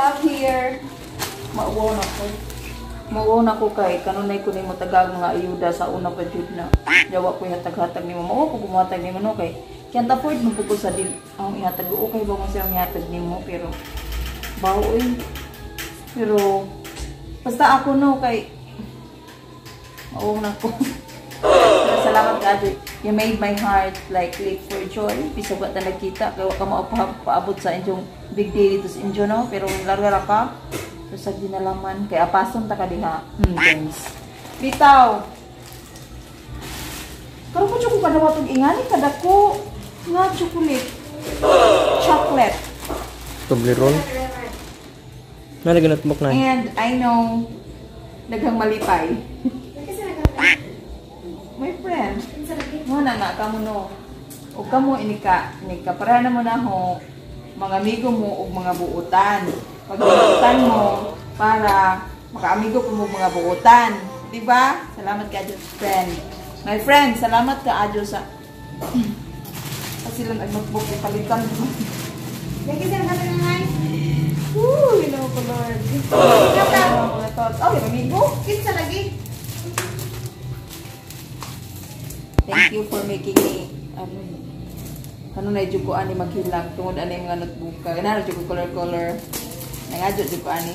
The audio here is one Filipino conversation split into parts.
have here, mauwaw na ko. Mauwaw na ko kay, kanunay ko ni mo tagag mga ayuda sa una pa jud na. Jawa ko hatag-hatag ni mo. Mauwaw ko bumatag ni mo no kay. Kaya afford mo po sa din ang ihatag. Okay ba mo siya ang ihatag ni mo pero bawo eh. Pero basta ako no kay mauwaw na ko. Salamat ka You made my heart like leap for joy. Bisa ba na nakita. Kaya ka mo paabot sa inyong big day dito sa inyo, no? Pero larga ka. So sa ginalaman. Kaya apason ta ka diha. Hmm, thanks. Bitaw. Karon ko ko kada watog ingani kada ko nga chocolate. Chocolate. Toblerone. Nalagyan at mok na. And I know daghang malipay. My friend. Mo na kamo no. O kamo inika, inika para na mo na ho mga amigo mo og mga buutan. Pag buutan mo para makaamigo ko mo mga buutan. Di ba? Salamat ka Adjo friend. My friend, salamat ka Adjo sa kasi lang ang notebook ipalitan mo. Lagi sa kami na ngay. Woo, you know ko Lord. Oh, amigo. Kinsa lagi? Thank you for making me ano ano na jud ko ani maghilag tungod ani mga notebook ka na jud ko color color. Nangadyo jud ko ani.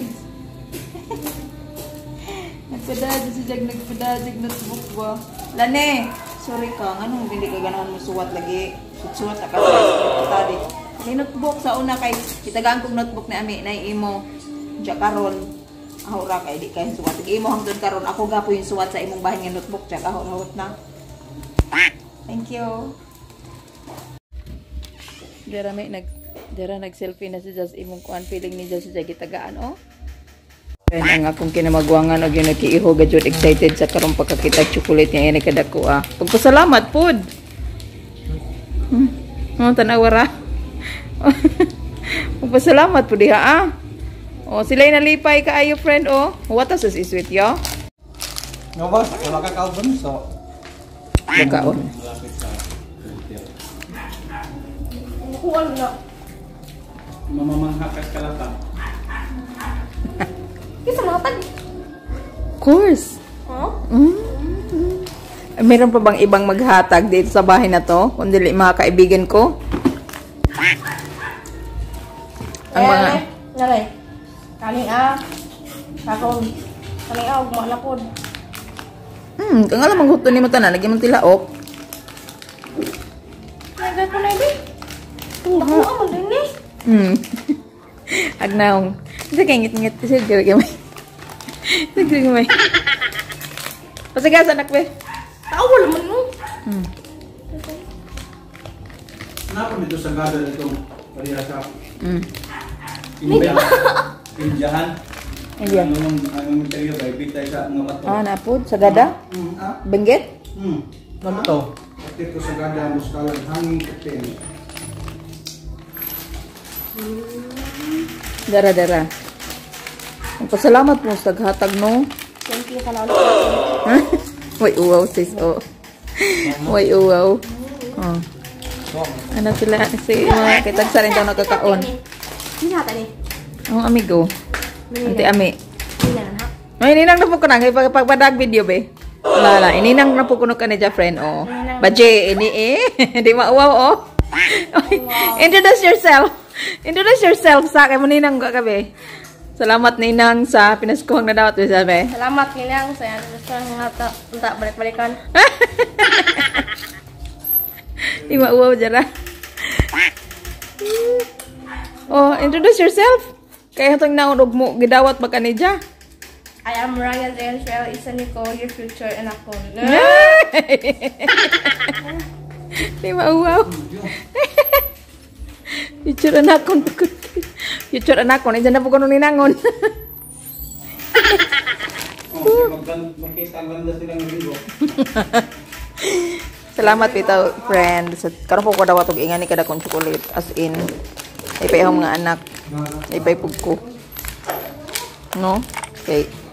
Nagpadadyo si jag nagpadadyo notebook ba lane sorry ka nganong hindi ka ganahan mo suwat lagi suwat ka. Sa tadi. Ni notebook sa una kay kitagaan kong notebook ni ami na imo ja karon. Ahura kay di kay suwat. Imo hangtod karon ako gapo yung suwat sa imong bahay nga notebook ja kahon na Thank you. Dara may nag Dara nag-selfie na si Jazz imong kuan feeling ni Jazz sa gitagaan oh. Kaya ang akong kinamagwangan og yung nakiiho gajud excited sa karong pagkakita chocolate niya ini kada ko ah. Pagpasalamat pod. Hmm. Oh, tanawara. Pagpasalamat po diha ah. Oh, sila nalipay kaayo friend oh. What is this sweet yo? No ba? Wala ka kalbon so. Pagkaon. Kuwan na. Mamamangha ka kalata. Kinsa matag? Of course. Huh? Mm. Meron pa bang ibang maghatag dito sa bahay na to? Kundi mga kaibigan ko? Ang mga... Nalay. Kani ah. Ako. Kani ah, ug na pod. Hmm, kung alam ang huto ni mo tanan, lagi mong tilaok. Nagay ko na ibi. Nakuha man din ni. Hmm. Agnaong. Isa kay ngit-ngit. Isa kay gamay. Kay gamay. Pasagasan akwe. Tawal man no. Hmm. Kenapa dito sa gada itong parihasa? Hmm. India. Indiahan. Indian. Ano nung ba? Bitay sa mga bato. Ah, napod. Sagada? Hmm. Ah. Benggit? Hmm. Ano to? Pati ko sa gada mo sa hanging kapten. Dara, dara. Pasalamat mo sa taghatag, no? Thank you kana Way uwaw, sis. Oh. Way uwaw. Oh. Ano sila? Si mga kitag sa rin daw nakakaon. Hinata ni. Ang amigo. Ante ami. Hinan ha. Ay, ininang na po ko na. Kaya pag pagpadag video, be. Wala na. Ininang na po ko na ka niya, friend. Oh. Baje, ini eh. Di mauwaw, oh. Introduce yourself. Introduce yourself sa akin. Maninang ka kabe. Salamat ninang sa pinaskuhang na dawat. Sabi. Salamat kinang sa sa nga ta unta balik-balikan. Di mauwaw jara. Oh, introduce yourself. Kaya itong naunod mo, gidawat ba ka ni Ja? I am Ryan Renfrell, isa ni ko, your future anak ko. Di mauwaw. Future anak ko. Future anak ko. Nandiyan na po ko nung ninangon. Salamat pitaw, friend. Karon po ko daw atog ingan ni kada kong chocolate as in ipay mga anak. Ipay pug ko. No? Okay.